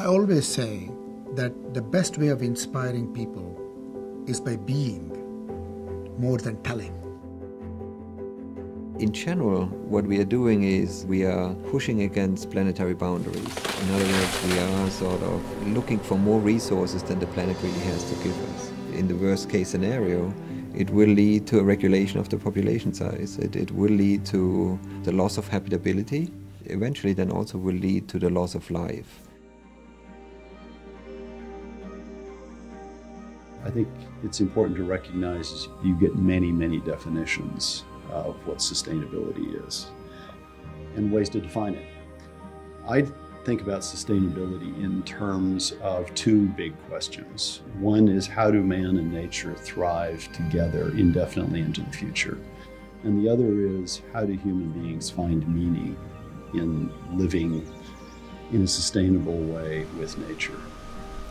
I always say that the best way of inspiring people is by being more than telling. In general, what we are doing is we are pushing against planetary boundaries. In other words, we are sort of looking for more resources than the planet really has to give us. In the worst case scenario, it will lead to a regulation of the population size. It, it will lead to the loss of habitability. Eventually, then also will lead to the loss of life. I think it's important to recognize you get many, many definitions of what sustainability is and ways to define it. I think about sustainability in terms of two big questions. One is how do man and nature thrive together indefinitely into the future? And the other is how do human beings find meaning in living in a sustainable way with nature?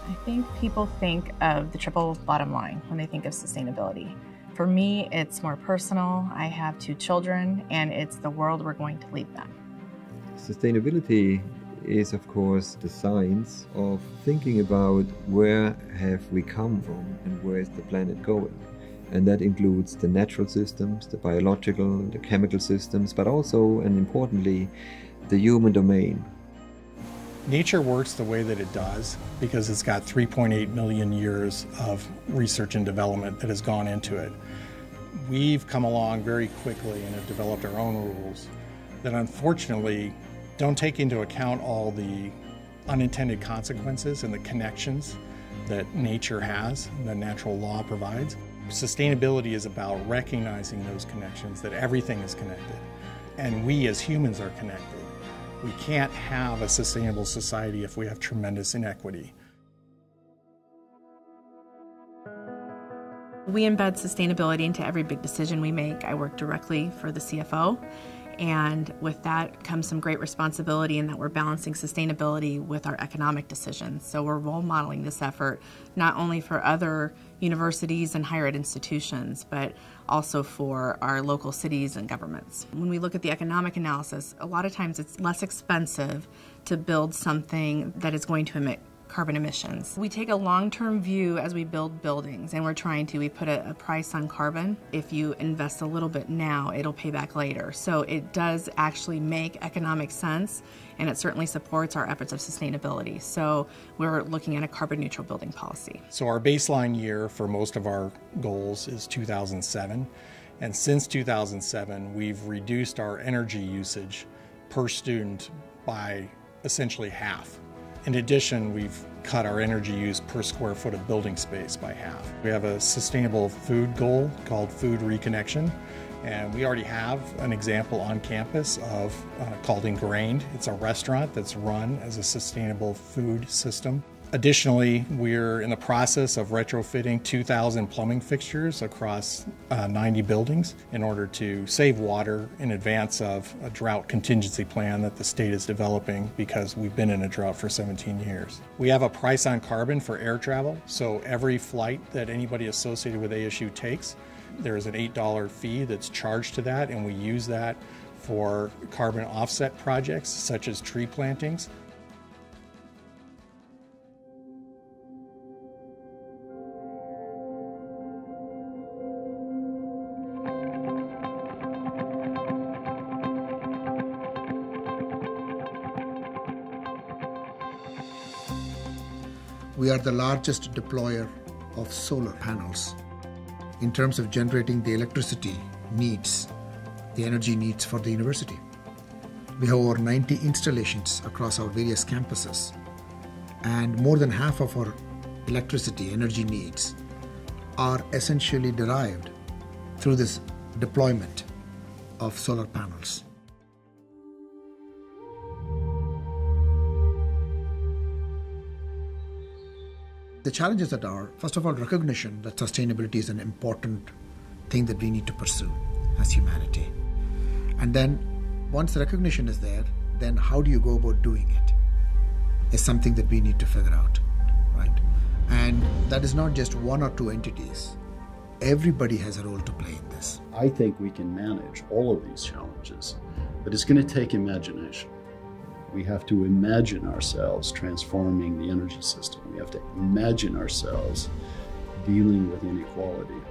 I think people think of the triple bottom line when they think of sustainability. For me, it's more personal. I have two children, and it's the world we're going to leave them. Sustainability is, of course, the science of thinking about where have we come from and where is the planet going. And that includes the natural systems, the biological, the chemical systems, but also, and importantly, the human domain, Nature works the way that it does because it's got 3.8 million years of research and development that has gone into it. We've come along very quickly and have developed our own rules that unfortunately don't take into account all the unintended consequences and the connections that nature has, that natural law provides. Sustainability is about recognizing those connections, that everything is connected, and we as humans are connected. We can't have a sustainable society if we have tremendous inequity. We embed sustainability into every big decision we make. I work directly for the CFO, and with that comes some great responsibility in that we're balancing sustainability with our economic decisions. So we're role modeling this effort not only for other universities and higher ed institutions, but also for our local cities and governments. When we look at the economic analysis, a lot of times it's less expensive to build something that is going to emit carbon emissions. We take a long-term view as we build buildings and we're trying to, we put a, a, price on carbon. If you invest a little bit now, it'll pay back later. So it does actually make economic sense and it certainly supports our efforts of sustainability. So we're looking at a carbon neutral building policy. So our baseline year for most of our goals is 2007. And since 2007, we've reduced our energy usage per student by essentially half. In addition, we've cut our energy use per square foot of building space by half. We have a sustainable food goal called Food Reconnection, and we already have an example on campus of uh, called Engrained. It's a restaurant that's run as a sustainable food system. Additionally, we're in the process of retrofitting 2,000 plumbing fixtures across uh, 90 buildings in order to save water in advance of a drought contingency plan that the state is developing because we've been in a drought for 17 years. We have a price on carbon for air travel, so every flight that anybody associated with ASU takes, there is an $8 fee that's charged to that, and we use that for carbon offset projects such as tree plantings. We are the largest deployer of solar panels in terms of generating the electricity needs, the energy needs for the university. We have over 90 installations across our various campuses, and more than half of our electricity energy needs are essentially derived through this deployment of solar panels. The challenges that are, first of all, recognition that sustainability is an important thing that we need to pursue as humanity. And then once the recognition is there, then how do you go about doing it? Is something that we need to figure out, right? And that is not just one or two entities. everybody has a role to play in this. I think we can manage all of these challenges, but it's going to take imagination. We have to imagine ourselves transforming the energy system. We have to imagine ourselves dealing with inequality.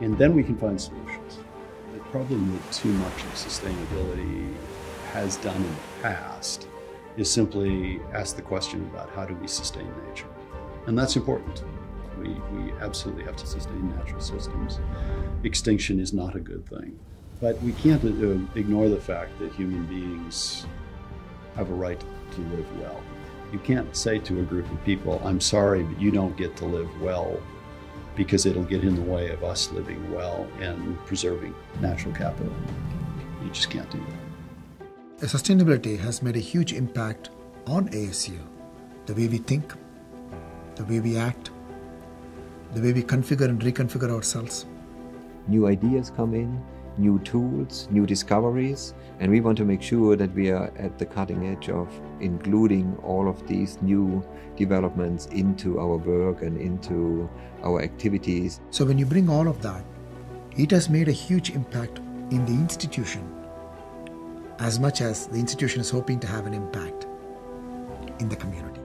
And then we can find solutions. The problem that too much of sustainability has done in the past is simply ask the question about how do we sustain nature. And that's important. We, we absolutely have to sustain natural systems. Extinction is not a good thing. But we can't uh, ignore the fact that human beings have a right to live well. You can't say to a group of people, I'm sorry, but you don't get to live well because it'll get in the way of us living well and preserving natural capital. You just can't do that. Sustainability has made a huge impact on ASU. The way we think, the way we act, the way we configure and reconfigure ourselves. New ideas come in, new tools, new discoveries, and we want to make sure that we are at the cutting edge of including all of these new developments into our work and into our activities. So, when you bring all of that, it has made a huge impact in the institution as much as the institution is hoping to have an impact in the community.